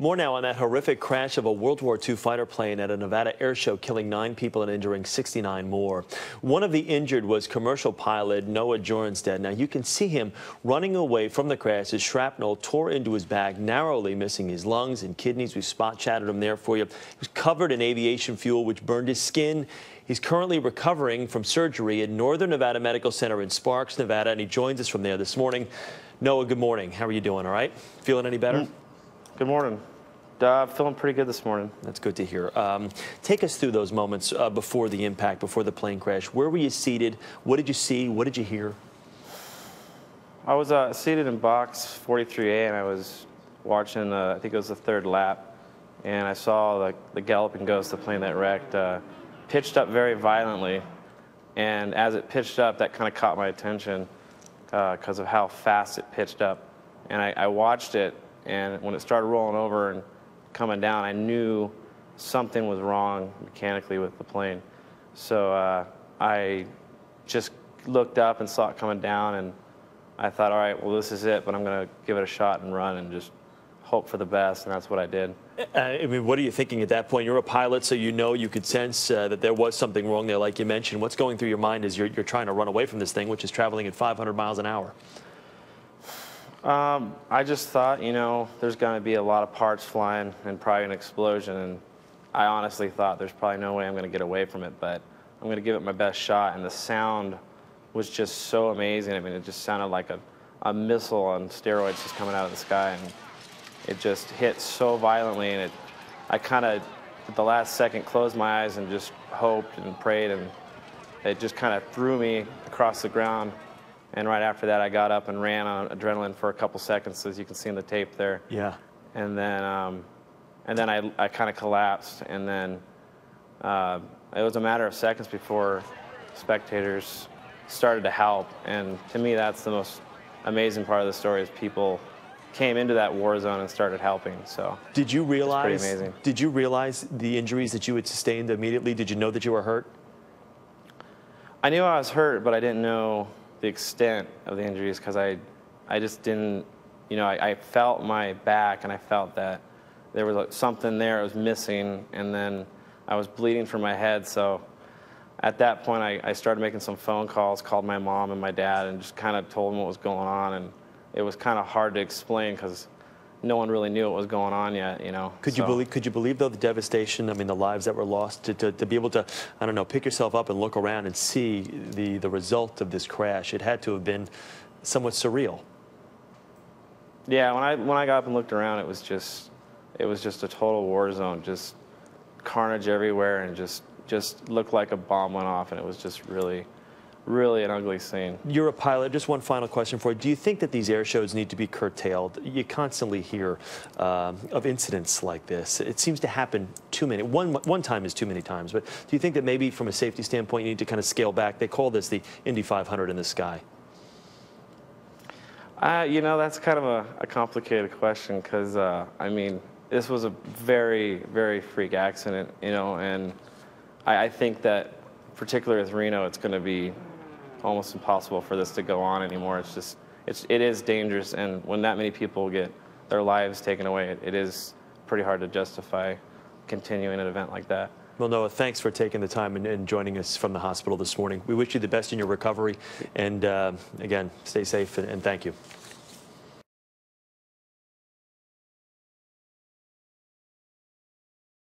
More now on that horrific crash of a World War II fighter plane at a Nevada air show, killing nine people and injuring 69 more. One of the injured was commercial pilot Noah Joraanstad. Now, you can see him running away from the crash as shrapnel tore into his back, narrowly missing his lungs and kidneys. We spot chatted him there for you. He was covered in aviation fuel, which burned his skin. He's currently recovering from surgery at Northern Nevada Medical Center in Sparks, Nevada, and he joins us from there this morning. Noah, good morning. How are you doing? All right? Feeling any better? Mm. Good morning. Uh, feeling pretty good this morning. That's good to hear. Um, take us through those moments uh, before the impact, before the plane crash. Where were you seated? What did you see? What did you hear? I was uh, seated in box 43A, and I was watching. Uh, I think it was the third lap, and I saw the, the Galloping Ghost, the plane that wrecked, uh, pitched up very violently. And as it pitched up, that kind of caught my attention because uh, of how fast it pitched up. And I, I watched it and when it started rolling over and coming down, I knew something was wrong mechanically with the plane. So uh, I just looked up and saw it coming down, and I thought, all right, well, this is it, but I'm going to give it a shot and run and just hope for the best, and that's what I did. Uh, I mean, what are you thinking at that point? You're a pilot, so you know you could sense uh, that there was something wrong there, like you mentioned. What's going through your mind as you're, you're trying to run away from this thing, which is traveling at 500 miles an hour? Um, I just thought, you know, there's going to be a lot of parts flying and probably an explosion. And I honestly thought there's probably no way I'm going to get away from it, but I'm going to give it my best shot. And the sound was just so amazing. I mean, it just sounded like a, a missile on steroids just coming out of the sky. And it just hit so violently. And it, I kind of, at the last second, closed my eyes and just hoped and prayed. And it just kind of threw me across the ground and right after that, I got up and ran on adrenaline for a couple seconds, as you can see in the tape there. Yeah. And then, um, and then I, I kind of collapsed, and then uh, it was a matter of seconds before spectators started to help. And to me, that's the most amazing part of the story is people came into that war zone and started helping. So did you realize? Pretty amazing. Did you realize the injuries that you had sustained immediately? Did you know that you were hurt? I knew I was hurt, but I didn't know the extent of the injuries because I, I just didn't, you know, I, I, felt my back and I felt that there was something there I was missing, and then I was bleeding from my head. So at that point, I, I started making some phone calls, called my mom and my dad, and just kind of told them what was going on. And it was kind of hard to explain because no one really knew what was going on yet, you know. Could so. you believe? Could you believe though the devastation? I mean, the lives that were lost. To, to, to, be able to, I don't know, pick yourself up and look around and see the the result of this crash. It had to have been somewhat surreal. Yeah, when I when I got up and looked around, it was just it was just a total war zone, just carnage everywhere, and just just looked like a bomb went off, and it was just really really an ugly scene. You're a pilot. Just one final question for you. Do you think that these air shows need to be curtailed? You constantly hear uh, of incidents like this. It seems to happen too many. One, one time is too many times. But do you think that maybe from a safety standpoint, you need to kind of scale back? They call this the Indy 500 in the sky. Uh, you know, that's kind of a, a complicated question because, uh, I mean, this was a very, very freak accident, you know, and I, I think that particularly with Reno, it's going to be almost impossible for this to go on anymore. It's just, it's, it is dangerous, and when that many people get their lives taken away, it, it is pretty hard to justify continuing an event like that. Well, Noah, thanks for taking the time and, and, joining us from the hospital this morning. We wish you the best in your recovery, and uh, again, stay safe and, and thank you.